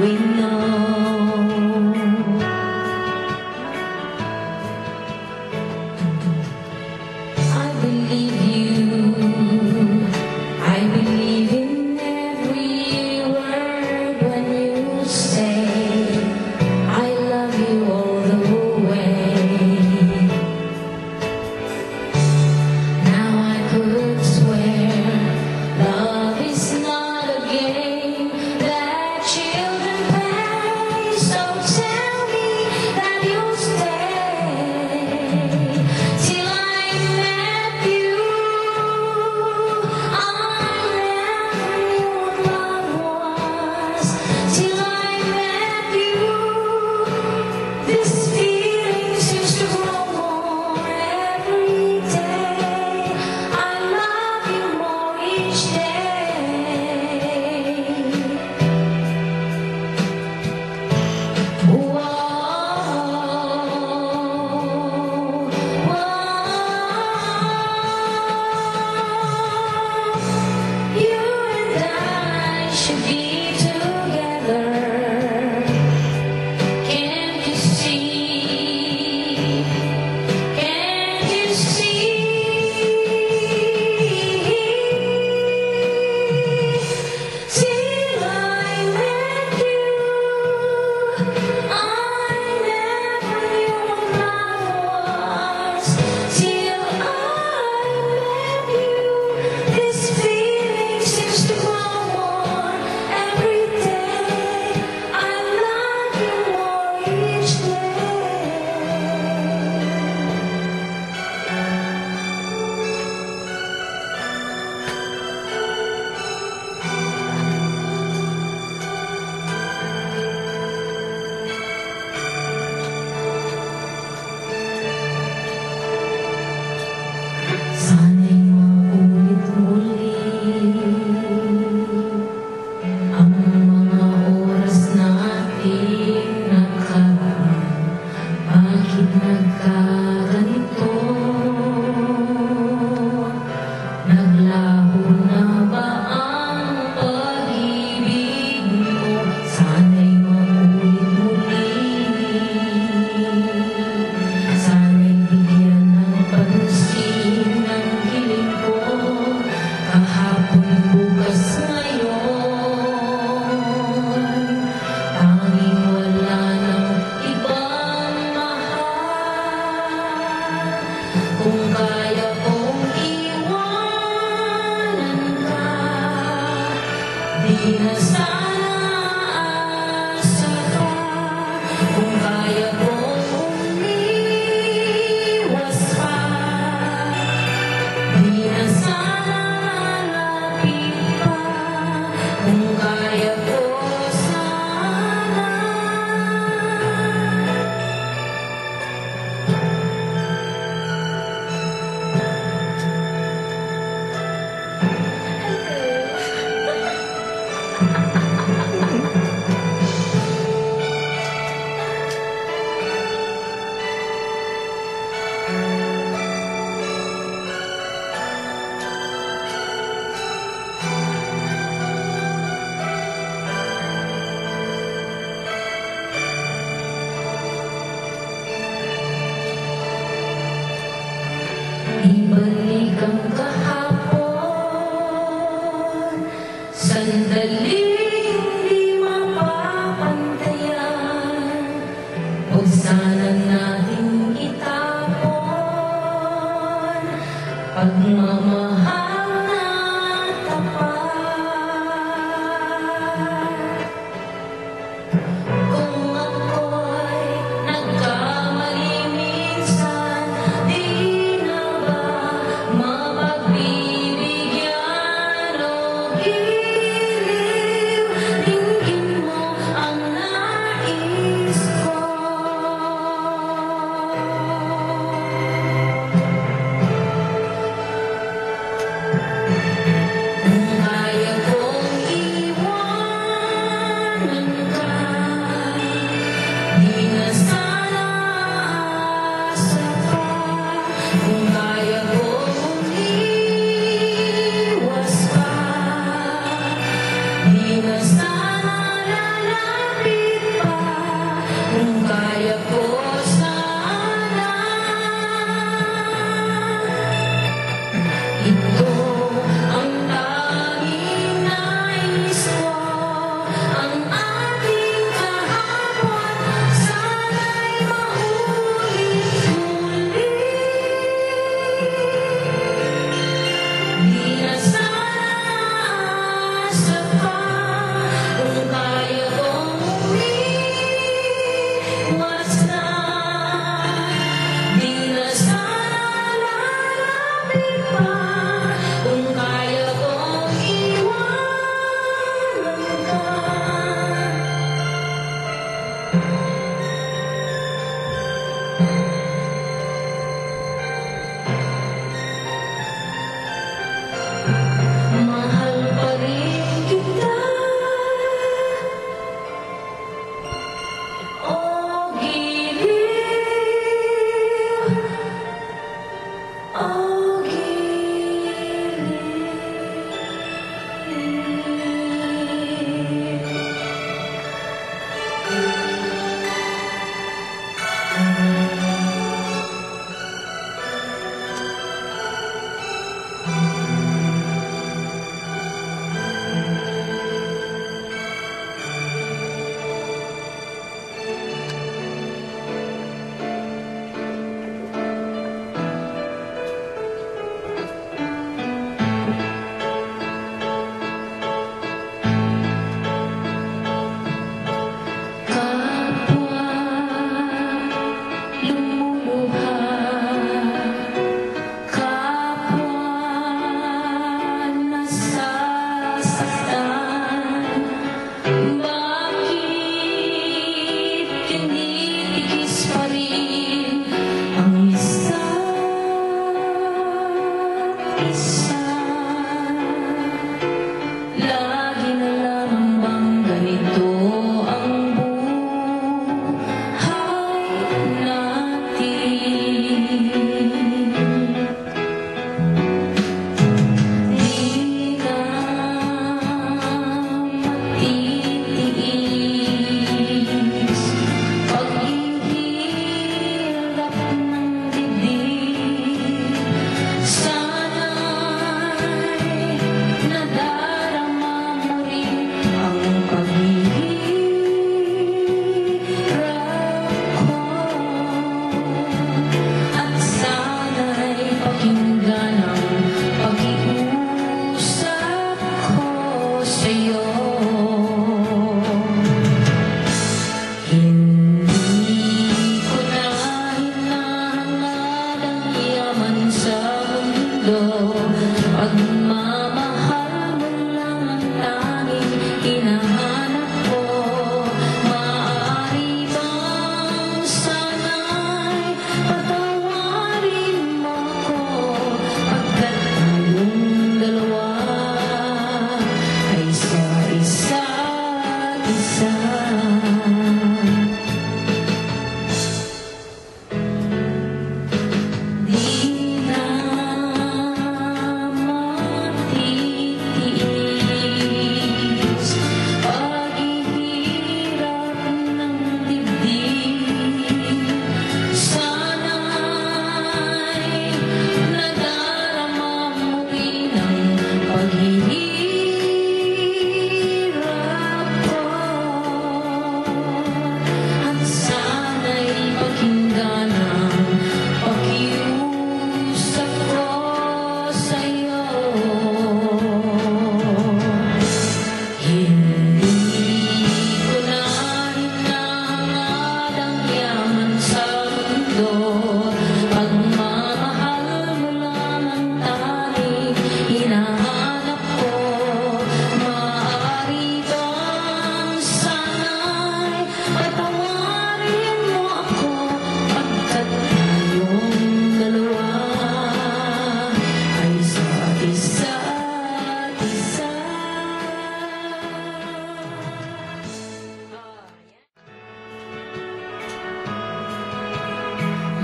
We know đi bơi không có hai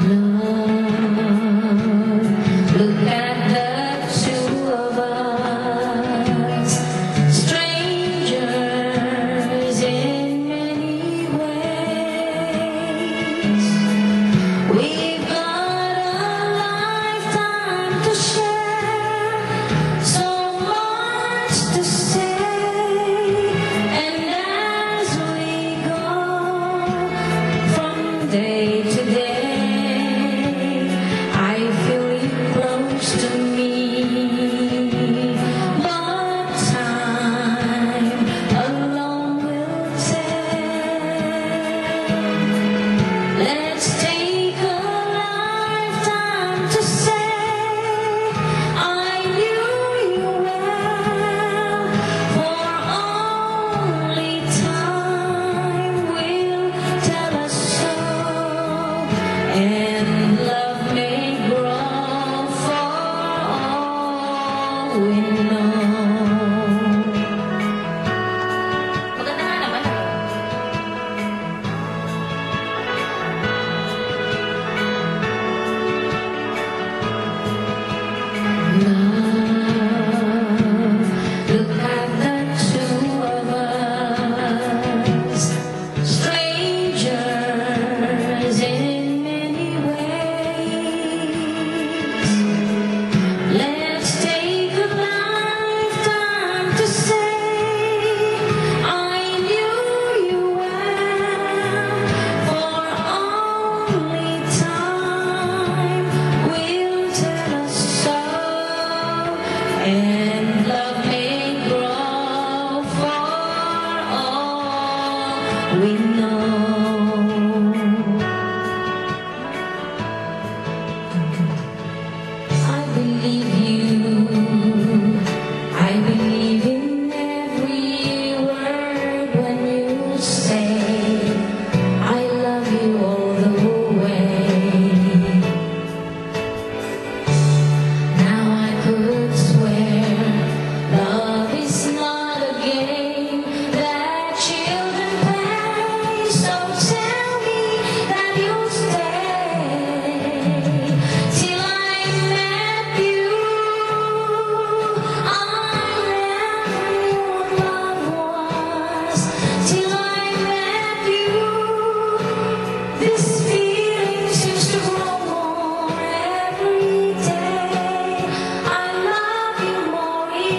Love,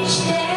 Yeah.